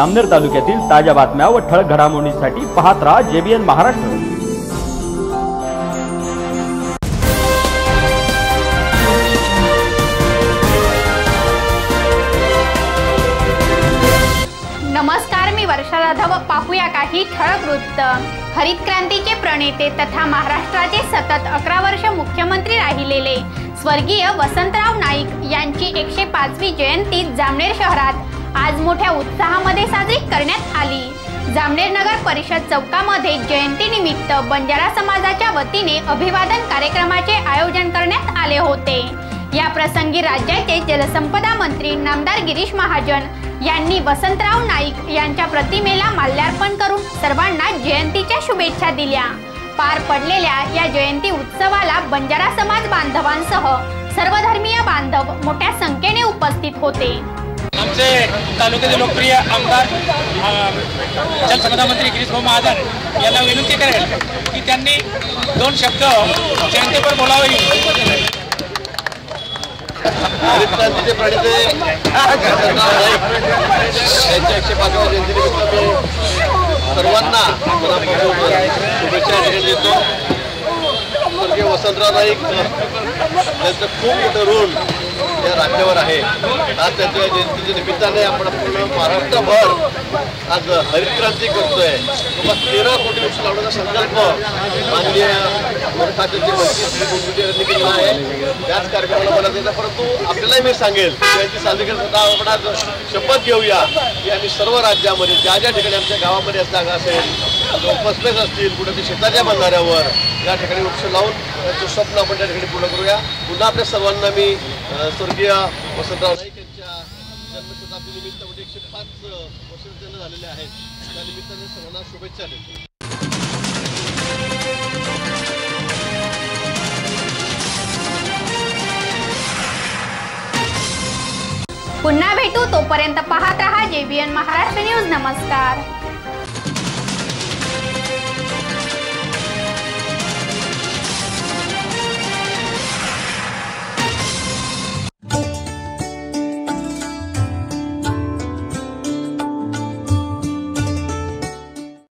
अमनेर तालुक्यातील ताज्या बातम्या व ठळक घडामोडींसाठी पाहत राहा जेबीएन महाराष्ट्र. नमस्कार मी वर्षा जाधव व पाहूया काही ठळक वृत्त. हरित क्रांतीचे प्रणेते तथा महाराष्ट्राचे सतत अकरा वर्ष मुख्यमंत्री राहिलेले स्वर्गीय वसंतराव नाईक यांची एकशे पाचवी जयंती जामनेर शहरात आज मोठ्या उत्साहामध्ये साजरी करण्यात आली. जामनेर नगर परिषद चौकामध्ये जयंतीनिमित्त बंजारा समाजाच्या वतीने अभिवादन कार्यक्रमाचे आयोजन करण्यात आले होते. या प्रसंगी राज्याचे जलसंपदा मंत्री नामदार गिरीश महाजन यांनी वसंतराव नाईक यांच्या प्रतिमेला माल्यार्पण करून सर्वांना जयंतीच्या शुभेच्छा दिल्या. पार पडलेल्या या जयंती उत्सवाला बंजारा समाज बांधवांसह सर्वधर्मीय बांधव मोठ्या संख्येने उपस्थित होते. आमचे तालुक्याचे लोकप्रिय आमदार जलसंपदा मंत्री गिरीश भाऊ महाजन यांना विनंती करेल की त्यांनी दोन शब्द जनतेवर बोलावे. क्रांतीचे प्रणेते त्यांच्या एकशे पाचव्या जयंतीनिमित्त मी सर्वांना शुभेच्छा देतो वसंतराव नाईक त्यांचं खूप मोठं रोल या राज्यावर आहे. आज त्यांच्या जयंतीच्या निमित्ताने आपण पूर्ण महाराष्ट्रभर आज हरितक्रांती करतोय. किंवा तेरा कोटी वृक्ष लावण्याचा संकल्प माननीय खात्याचे मंत्री श्री यांनी केलेला आहे त्याच कार्यक्रमाला मला देता परंतु आपल्यालाही मी सांगेल जयंती साजरी करत आपण आज शपथ घेऊया की आम्ही सर्व राज्यामध्ये ज्या ज्या ठिकाणी आमच्या गावामध्ये जागा असेल ओपन असतील कुठे ते शेताच्या बंधाऱ्यावर या ठिकाणी वृक्ष लावून त्यांचं स्वप्न आपण त्या ठिकाणी पूर्ण करूया. पुन्हा आपल्या सर्वांना मी स्वर्गीय वसंतराव नाईक यांच्या जन्मशताब्दीनिमित्त म्हणजे एकशे पाच वर्ष त्यांना झालेले आहेत. त्या निमित्ताने सर्वांना शुभेच्छा देतो. पुन्हा भेटू. तोपर्यंत पाहत रहा जेबीएन महाराष्ट्र न्यूज. नमस्कार.